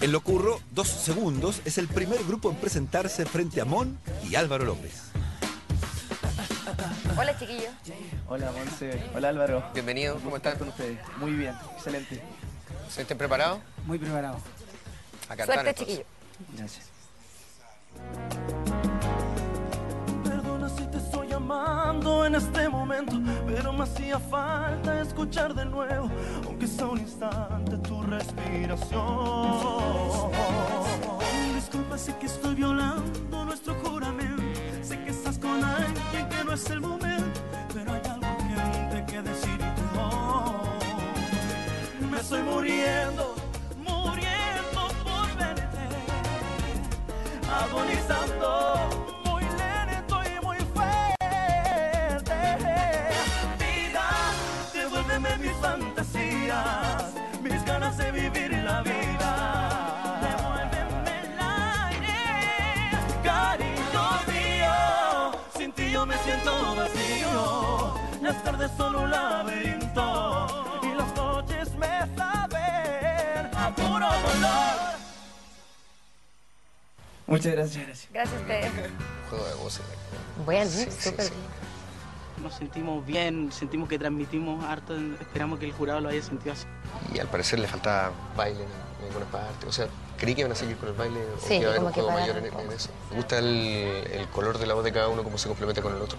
En Lo Curro, Dos Segundos es el primer grupo en presentarse frente a Mon y Álvaro López. Hola, chiquillos. Hola, Monse. Hola, Álvaro. Bienvenido, ¿cómo están? con ustedes? Muy bien, excelente. ¿Se estén preparados? Muy preparado. A cantar Suerte, entonces. chiquillos. Gracias. Perdona si te estoy llamando en este momento, pero me hacía falta escuchar de nuevo, aunque sea un instante, tu respiración. Disculpa, sé que estoy violando nuestro juramento, sé que estás con alguien que no es el momento, pero hay algo urgente que decir y tú no. Me estoy muriendo, muriendo por verte agonizando devuélveme mis fantasías, mis ganas de vivir la vida. Devuélveme el aire, cariño mío. Sin ti yo me siento vacío. Las tardes son un laberinto y las noches me saben a puro dolor. Muchas gracias. Gracias a ustedes. Juego de voces. Bueno, Sí, sí, súper sí. bien. Nos sentimos bien, sentimos que transmitimos harto, esperamos que el jurado lo haya sentido así. Y al parecer le faltaba baile en, algunas partes. O sea, creí que iban a seguir con el baile o Sí, que iba a haber un juego mayor en, en eso. Me gusta el, el color de la voz de cada uno, cómo se complementa con el otro.